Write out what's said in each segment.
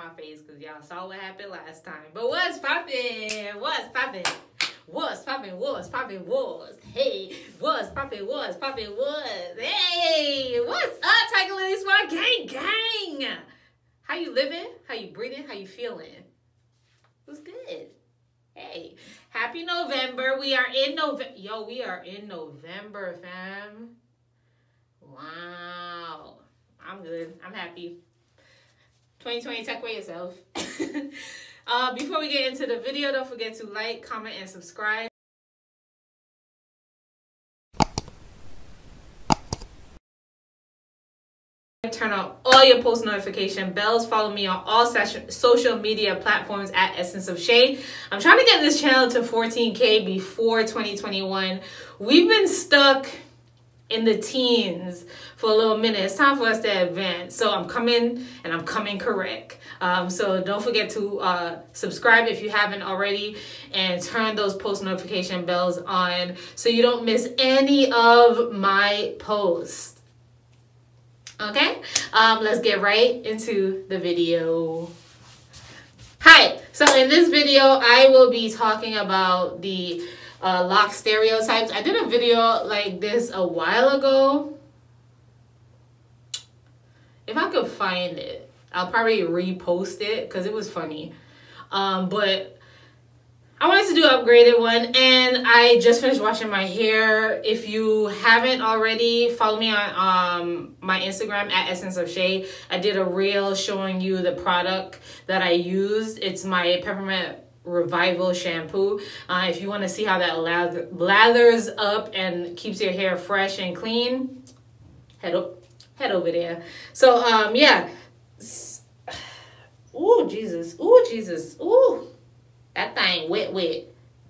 my face because y'all saw what happened last time. But what's poppin'? What's poppin'? What's poppin'? What's poppin'? What's hey? What's poppin'? What's poppin'? What's hey? What's up, Tiger Lily Squad gang gang? How you living? How you breathing? How you feeling? What's good? Hey, happy November. We are in November. Yo, we are in November, fam. Wow. I'm good. I'm happy. 2020, take away yourself. uh, before we get into the video, don't forget to like, comment, and subscribe. Turn on all your post notification bells. Follow me on all social media platforms at Essence of Shay. I'm trying to get this channel to 14K before 2021. We've been stuck in the teens for a little minute. It's time for us to advance. So I'm coming and I'm coming correct. Um, so don't forget to uh, subscribe if you haven't already and turn those post notification bells on so you don't miss any of my posts. Okay, um, let's get right into the video. Hi, so in this video, I will be talking about the uh, lock stereotypes. I did a video like this a while ago. If I could find it, I'll probably repost it because it was funny. Um, but I wanted to do an upgraded one and I just finished washing my hair. If you haven't already, follow me on um, my Instagram at Essence of Shay. I did a reel showing you the product that I used. It's my peppermint revival shampoo. Uh, if you want to see how that lather, lathers up and keeps your hair fresh and clean head up head over there. So um yeah. Oh jesus oh jesus oh that thing wet wet.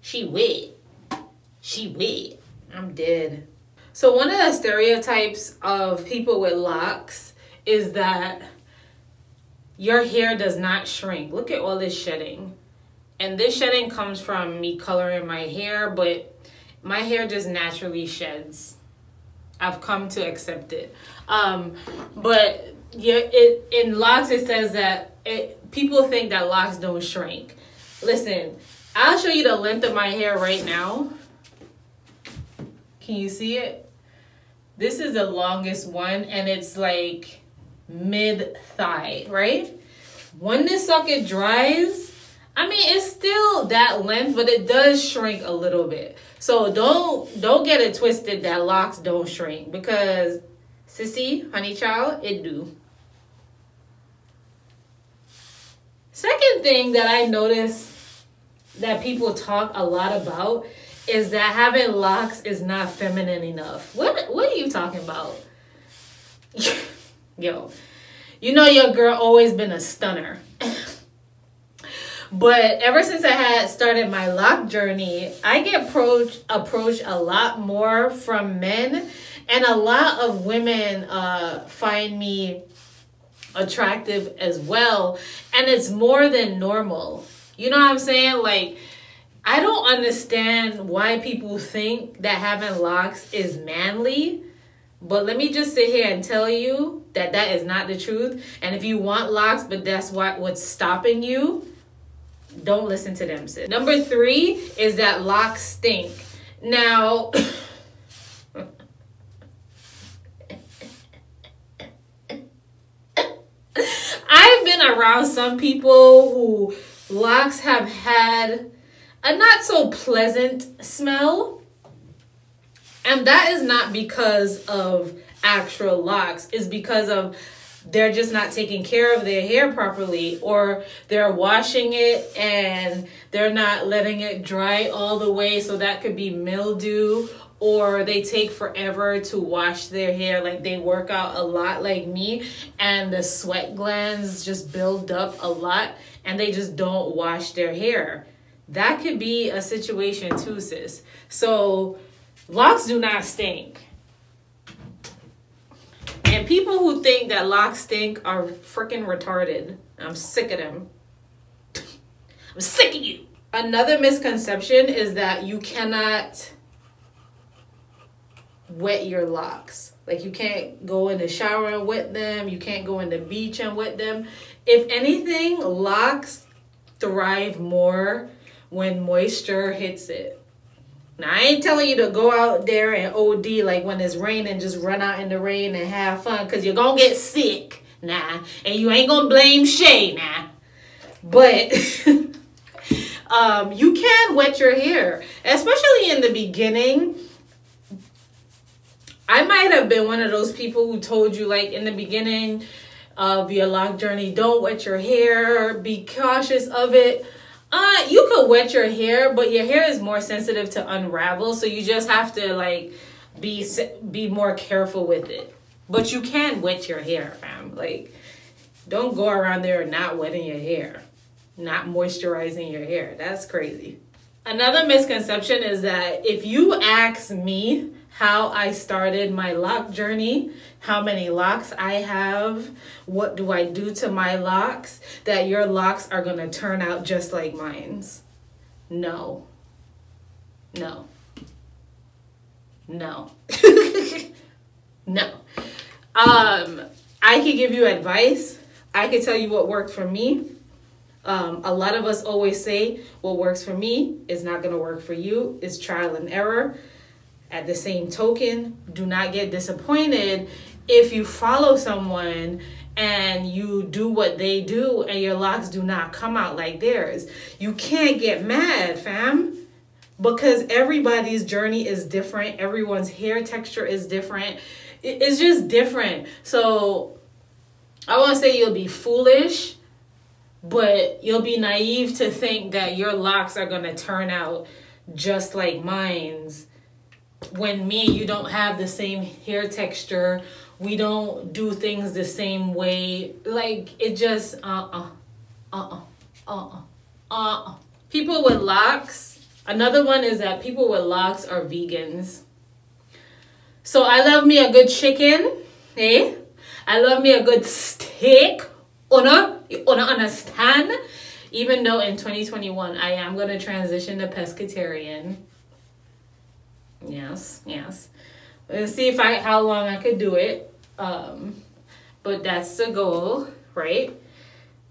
She wet. She wet. I'm dead. So one of the stereotypes of people with locks is that your hair does not shrink. Look at all this shedding and this shedding comes from me coloring my hair, but my hair just naturally sheds. I've come to accept it. Um, but yeah, it in locks it says that it, people think that locks don't shrink. Listen, I'll show you the length of my hair right now. Can you see it? This is the longest one and it's like mid thigh, right? When this socket dries, I mean, it's still that length, but it does shrink a little bit. So don't don't get it twisted that locks don't shrink because sissy, honey child, it do. Second thing that I noticed that people talk a lot about is that having locks is not feminine enough. What what are you talking about? Yo, you know your girl always been a stunner. But ever since I had started my lock journey, I get approached approached a lot more from men, and a lot of women uh, find me attractive as well, and it's more than normal. You know what I'm saying? Like. I don't understand why people think that having locks is manly. But let me just sit here and tell you that that is not the truth. And if you want locks, but that's what what's stopping you, don't listen to them, sis. Number three is that locks stink. Now, I've been around some people who locks have had a not so pleasant smell. And that is not because of actual locks, it's because of they're just not taking care of their hair properly or they're washing it and they're not letting it dry all the way so that could be mildew or they take forever to wash their hair. Like they work out a lot like me and the sweat glands just build up a lot and they just don't wash their hair. That could be a situation too sis. So locks do not stink people who think that locks stink are freaking retarded. I'm sick of them. I'm sick of you. Another misconception is that you cannot wet your locks. Like you can't go in the shower and wet them. You can't go in the beach and wet them. If anything, locks thrive more when moisture hits it. Now I ain't telling you to go out there and OD like when it's raining, just run out in the rain and have fun because you're gonna get sick. Nah. And you ain't gonna blame Shay, nah. But um, you can wet your hair, especially in the beginning. I might have been one of those people who told you, like, in the beginning of your lock journey, don't wet your hair, be cautious of it. Uh, you could wet your hair, but your hair is more sensitive to unravel, so you just have to, like, be be more careful with it. But you can wet your hair, fam. Like, don't go around there not wetting your hair, not moisturizing your hair. That's crazy. Another misconception is that if you ask me how I started my lock journey, how many locks I have, what do I do to my locks, that your locks are going to turn out just like mine's. No. No. No. no. Um, I could give you advice. I could tell you what worked for me. Um, a lot of us always say what works for me is not going to work for you. It's trial and error. At the same token, do not get disappointed if you follow someone and you do what they do and your locks do not come out like theirs. You can't get mad, fam, because everybody's journey is different. Everyone's hair texture is different. It's just different. So I won't say you'll be foolish, but you'll be naive to think that your locks are going to turn out just like mine's when me you don't have the same hair texture we don't do things the same way like it just uh-uh uh-uh uh-uh uh-uh. People with locks another one is that people with locks are vegans. So i love me a good chicken eh? I love me a good steak honor you honor understand? Even though in 2021 i am going to transition to pescatarian Yes, yes. Let's see if I how long I could do it. Um, but that's the goal, right?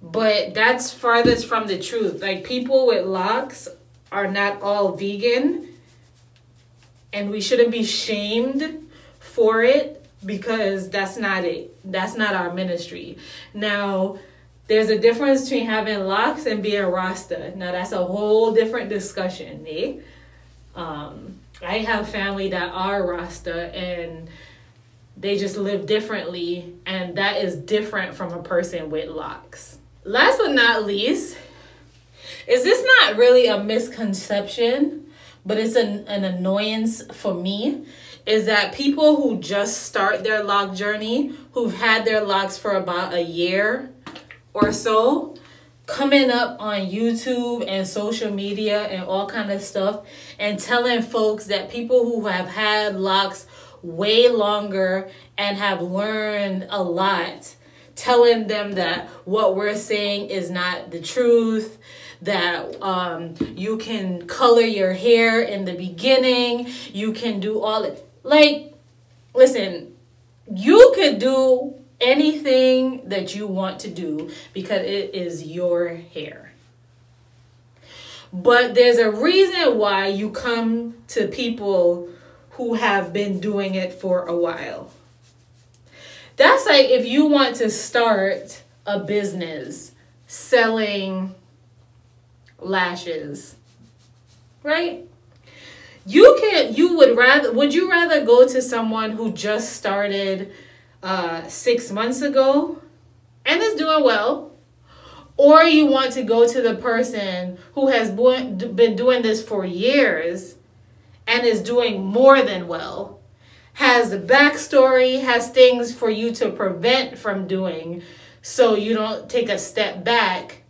But that's farthest from the truth. Like people with locks are not all vegan, and we shouldn't be shamed for it because that's not it. That's not our ministry. Now, there's a difference between having locks and being Rasta. Now that's a whole different discussion, eh? Um, I have family that are Rasta and they just live differently, and that is different from a person with locks. Last but not least, is this not really a misconception, but it's an, an annoyance for me? Is that people who just start their lock journey, who've had their locks for about a year or so, coming up on YouTube and social media and all kind of stuff and telling folks that people who have had locks way longer and have learned a lot telling them that what we're saying is not the truth that um, you can color your hair in the beginning you can do all it like listen you could do anything that you want to do because it is your hair. But there's a reason why you come to people who have been doing it for a while. That's like if you want to start a business selling lashes, right? You can't. you would rather would you rather go to someone who just started uh, six months ago and is doing well, or you want to go to the person who has been doing this for years and is doing more than well, has the backstory, has things for you to prevent from doing so you don't take a step back,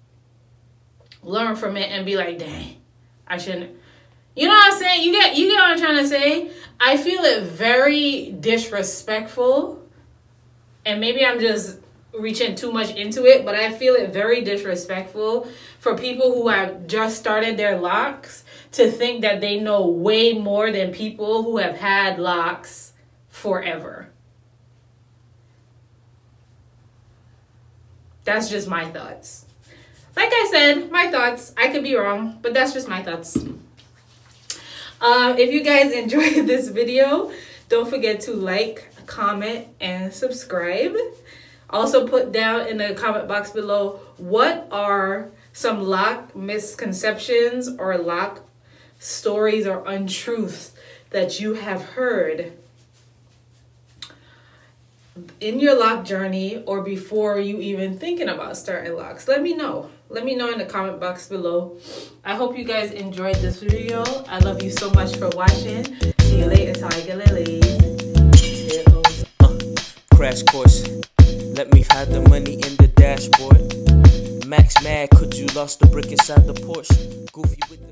learn from it, and be like, dang, I shouldn't. You know what I'm saying? You get you get what I'm trying to say? I feel it very disrespectful and maybe I'm just reaching too much into it, but I feel it very disrespectful for people who have just started their locks to think that they know way more than people who have had locks forever. That's just my thoughts. Like I said, my thoughts. I could be wrong, but that's just my thoughts. Uh, if you guys enjoyed this video, don't forget to like, comment, and subscribe. Also put down in the comment box below what are some lock misconceptions or lock stories or untruths that you have heard in your lock journey or before you even thinking about starting locks? Let me know. Let me know in the comment box below. I hope you guys enjoyed this video. I love you so much for watching you later tiger lilies uh, crash course. Let me hide the money in the dashboard. Max mad could you lost the brick inside the porsche? Goofy with the